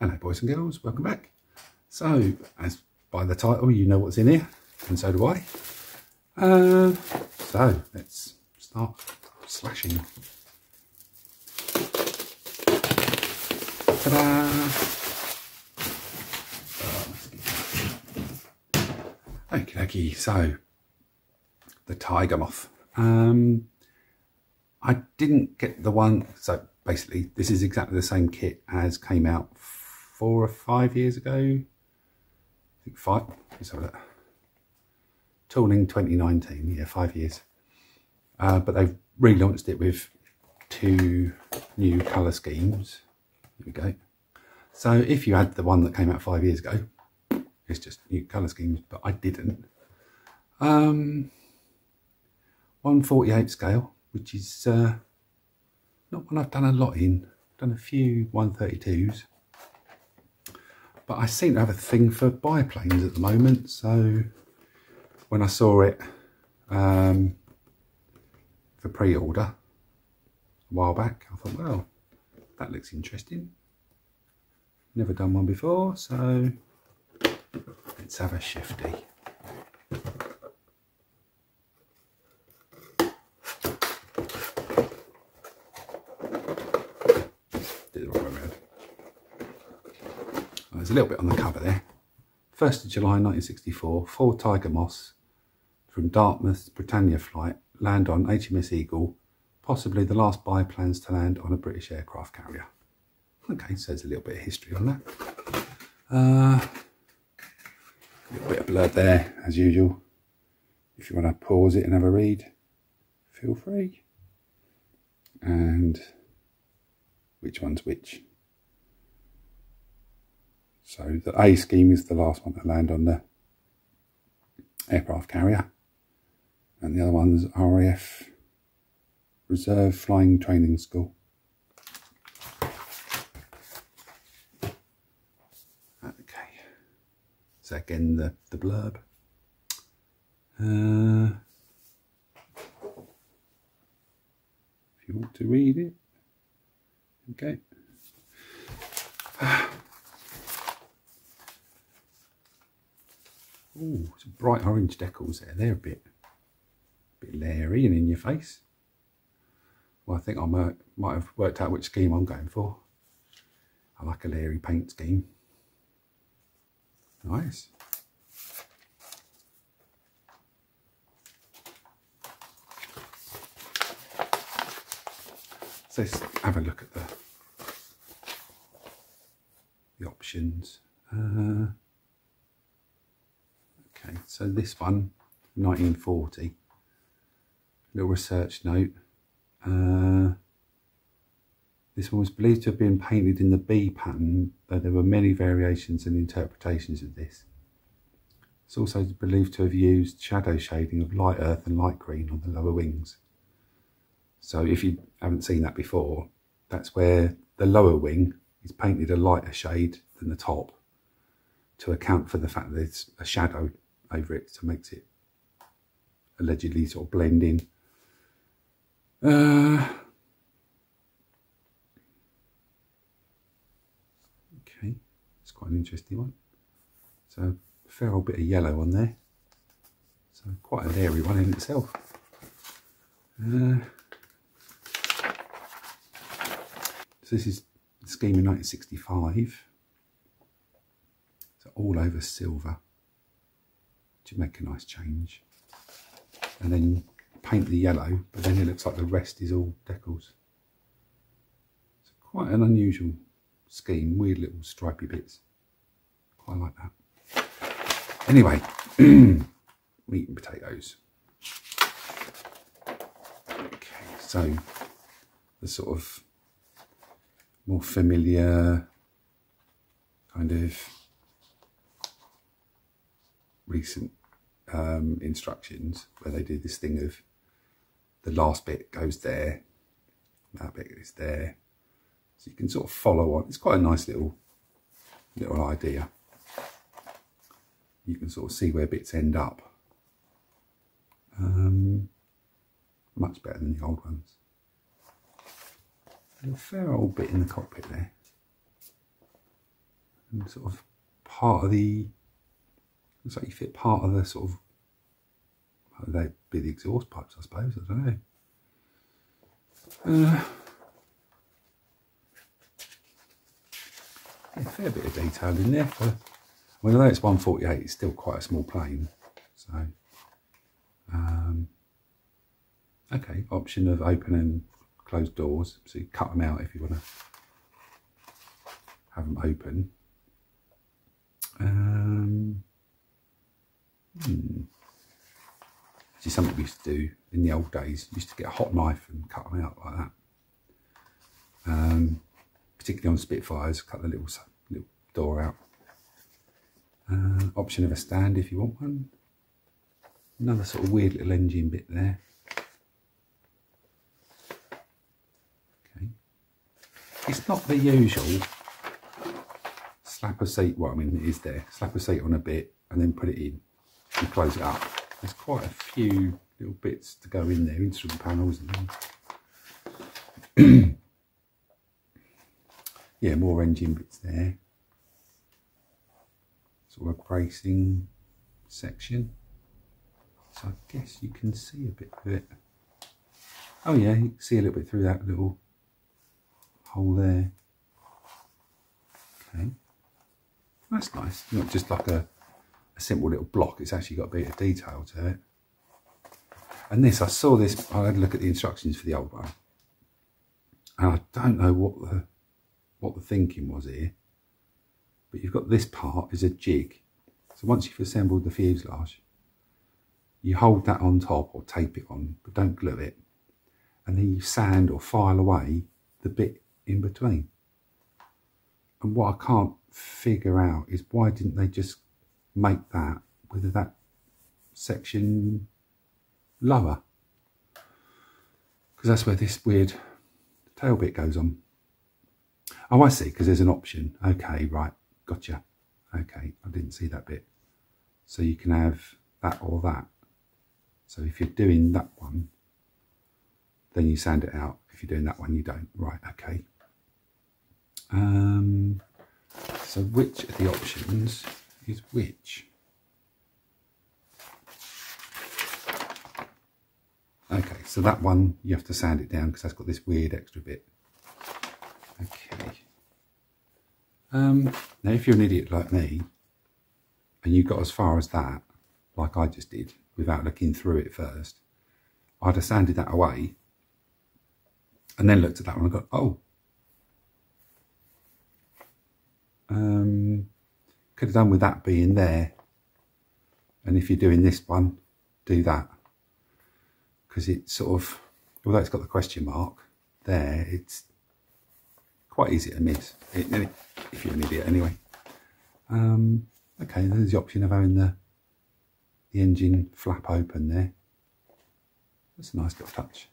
Hello boys and girls, welcome back. So, as by the title you know what's in here, and so do I. Uh, so, let's start slashing. Ta-da! Okie dokie, so the tiger moth. Um, I didn't get the one, so basically this is exactly the same kit as came out four or five years ago. I think five. Let's have a look. Tooling 2019, yeah, five years. Uh, but they've relaunched it with two new colour schemes. There we go. So if you had the one that came out five years ago, it's just new colour schemes, but I didn't. Um, 148 scale, which is uh, not one I've done a lot in. I've done a few 132s but I seem to have a thing for biplanes at the moment. So when I saw it um, for pre-order a while back, I thought, well, that looks interesting. Never done one before, so let's have a shifty. There's a little bit on the cover there. 1st of July 1964, four Tiger Moths from Dartmouth Britannia flight land on HMS Eagle, possibly the last biplanes to land on a British aircraft carrier. Okay, so there's a little bit of history on that. Uh, a little bit of blurb there, as usual. If you want to pause it and have a read, feel free. And which one's which? So the A scheme is the last one to land on the aircraft carrier. And the other one's RAF Reserve Flying Training School. Okay. So again, the, the blurb. Uh, if you want to read it. Okay. Ooh, some bright orange decals there. They're a bit, a bit leery and in your face. Well, I think I might, might have worked out which scheme I'm going for. I like a leery paint scheme. Nice. Let's have a look at the the options. Uh, Okay, so this one, 1940, little research note. Uh, this one was believed to have been painted in the B pattern, though there were many variations and interpretations of this. It's also believed to have used shadow shading of light earth and light green on the lower wings. So if you haven't seen that before, that's where the lower wing is painted a lighter shade than the top to account for the fact that it's a shadow over it to makes it allegedly sort of blend in. Uh, okay, it's quite an interesting one. So a fair old bit of yellow on there. So quite a leery one in itself. Uh, so this is the scheme in 1965. So all over silver to make a nice change. And then paint the yellow, but then it looks like the rest is all decals. It's quite an unusual scheme, weird little stripy bits. Quite like that. Anyway, meat and potatoes. Okay, so the sort of more familiar kind of recent um, instructions where they do this thing of the last bit goes there, that bit is there. So you can sort of follow on. It's quite a nice little little idea. You can sort of see where bits end up. Um, much better than the old ones. A fair old bit in the cockpit there. and sort of part of the looks like you fit part of the sort of they'd be the exhaust pipes I suppose I don't know uh, a fair bit of detail in there for I mean although it's 148 it's still quite a small plane so um, okay option of open and closed doors so you cut them out if you want to have them open. Um, Is something we used to do in the old days. used to get a hot knife and cut them out like that. Um, particularly on Spitfires, cut the little, little door out. Uh, option of a stand if you want one. Another sort of weird little engine bit there. Okay. It's not the usual slap a seat, well I mean it is there, slap a seat on a bit and then put it in and close it up. There's quite a few little bits to go in there, instrument panels and yeah, more engine bits there. Sort of a bracing section. So I guess you can see a bit of it. Oh yeah, you can see a little bit through that little hole there. Okay. That's nice. Not just like a a simple little block. It's actually got a bit of detail to it. And this, I saw this, I had a look at the instructions for the old one. And I don't know what the what the thinking was here. But you've got this part is a jig. So once you've assembled the fuselage, you hold that on top or tape it on, but don't glue it. And then you sand or file away the bit in between. And what I can't figure out is why didn't they just make that with that section lower because that's where this weird tail bit goes on. Oh, I see, because there's an option. Okay, right, gotcha. Okay, I didn't see that bit. So you can have that or that. So if you're doing that one, then you sand it out. If you're doing that one, you don't. Right, okay. Um, so which of the options is which? Okay, so that one you have to sand it down because that's got this weird extra bit. Okay. Um, now, if you're an idiot like me and you got as far as that, like I just did, without looking through it first, I'd have sanded that away and then looked at that one and got, oh, um, could have done with that being there. And if you're doing this one, do that. Because it's sort of, although it's got the question mark there, it's quite easy to miss, if you're an idiot anyway. Um, okay, there's the option of having the, the engine flap open there. That's a nice little touch.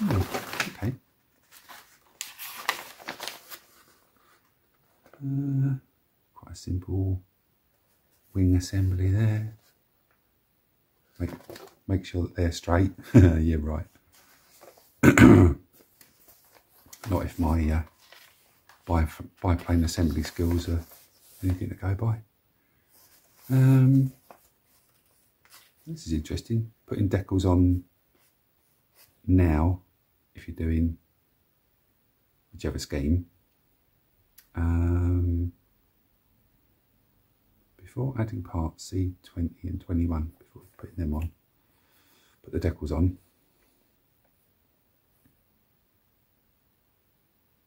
Oh, okay. Uh, a simple wing assembly there. Make, make sure that they're straight. yeah, right. Not if my uh, bi biplane assembly skills are anything to go by. Um, this is interesting. Putting decals on now, if you're doing whichever scheme. Um, before adding parts C20 and 21, before putting them on, put the decals on.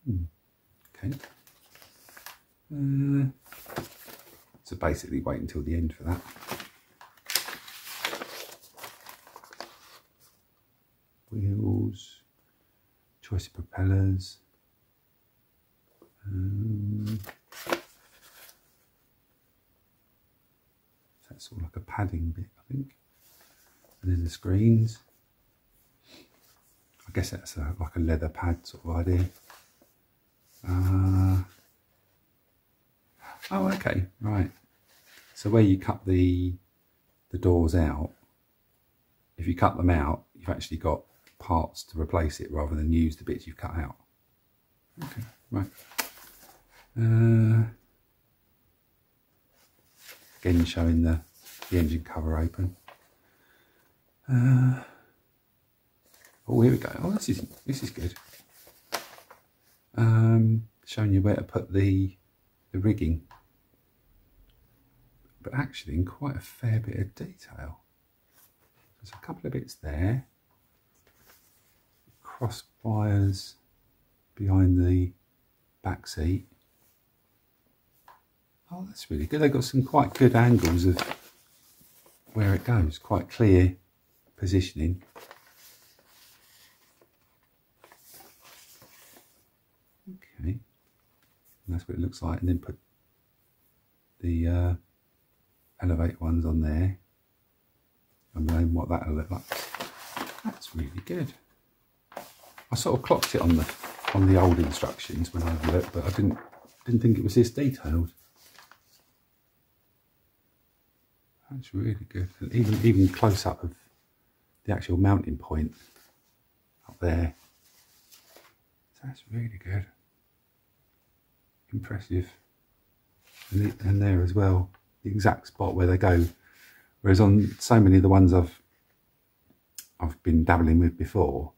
Hmm. Okay. Uh, so basically wait until the end for that. Wheels, choice of propellers. Um, that's sort of like a padding bit, I think. And then the screens. I guess that's a, like a leather pad sort of idea. Uh, oh, okay, right. So where you cut the the doors out, if you cut them out, you've actually got parts to replace it rather than use the bits you've cut out. Okay, right. Uh, again showing the, the engine cover open. Uh, oh, here we go. Oh, this is this is good. Um, showing you where to put the the rigging, but actually in quite a fair bit of detail. There's a couple of bits there. Cross wires behind the back seat. Oh, that's really good. They've got some quite good angles of where it goes. Quite clear positioning. Okay. And that's what it looks like. And then put the uh, elevate ones on there. I mean, what that'll look like. That's really good. I sort of clocked it on the on the old instructions when I looked, but I didn't didn't think it was this detailed. That's really good. And even even close up of the actual mounting point up there. That's really good. Impressive. And, and there as well, the exact spot where they go. Whereas on so many of the ones I've I've been dabbling with before,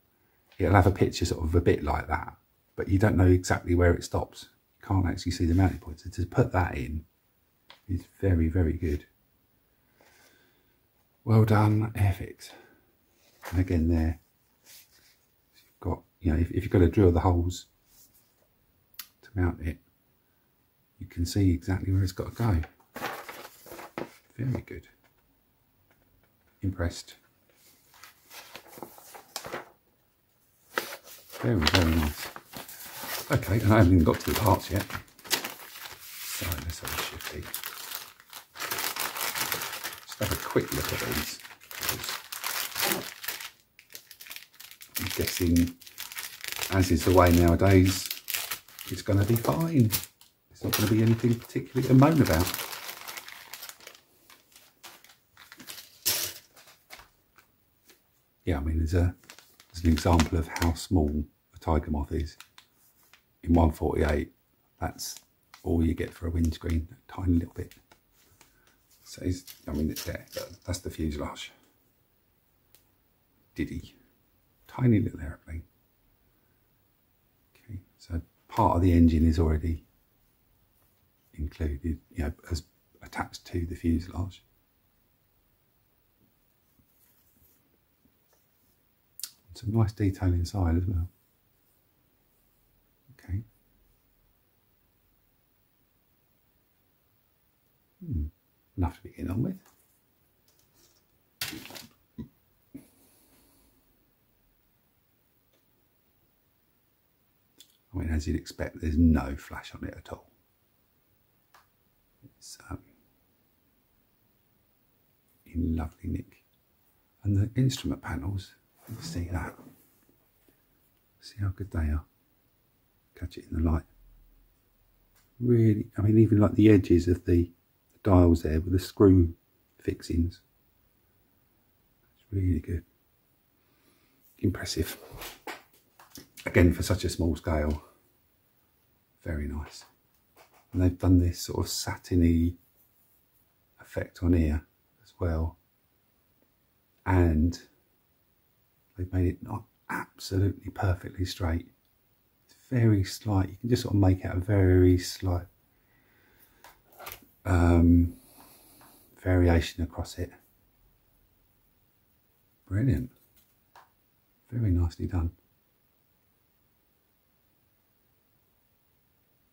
it'll have a picture sort of a bit like that, but you don't know exactly where it stops. You can't actually see the mounting point. So to put that in is very, very good. Well done, Airfix. And again there, you've got, you know, if, if you've got to drill the holes to mount it, you can see exactly where it's got to go. Very good. Impressed. Very, very nice. Okay, and I haven't even got to the parts yet. So let's have a shifty. Have a quick look at these. I'm guessing, as is the way nowadays, it's going to be fine. It's not going to be anything particularly to moan about. Yeah, I mean, there's a as an example of how small a tiger moth is. In 148, that's all you get for a windscreen, a tiny little bit. So, he's. I mean, it's there, that's the fuselage. Diddy, tiny little aeroplane. Okay, so part of the engine is already included, you know, as attached to the fuselage. Some nice detail inside as well. Okay. Hmm. Enough to begin on with. I mean, as you'd expect, there's no flash on it at all. It's um, in lovely nick. And the instrument panels See that? See how good they are? Catch it in the light. Really, I mean, even like the edges of the dials there with the screw fixings. It's really good. Impressive. Again, for such a small scale, very nice. And they've done this sort of satiny effect on here as well. And They've made it not absolutely perfectly straight. It's very slight. You can just sort of make out a very slight um, variation across it. Brilliant. Very nicely done.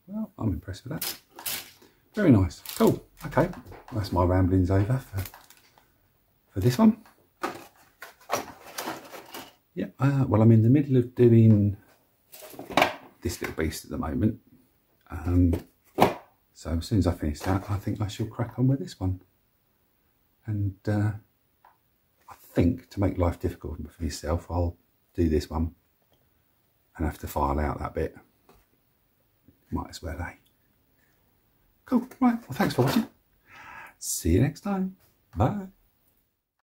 Well, I'm impressed with that. Very nice. Cool. Okay. That's my ramblings over for, for this one. Yeah, uh, well, I'm in the middle of doing this little beast at the moment. Um, so as soon as I finish that, I think I shall crack on with this one. And uh, I think to make life difficult for myself, I'll do this one and have to file out that bit. Might as well, eh? Cool. Right. Well, thanks for watching. See you next time. Bye.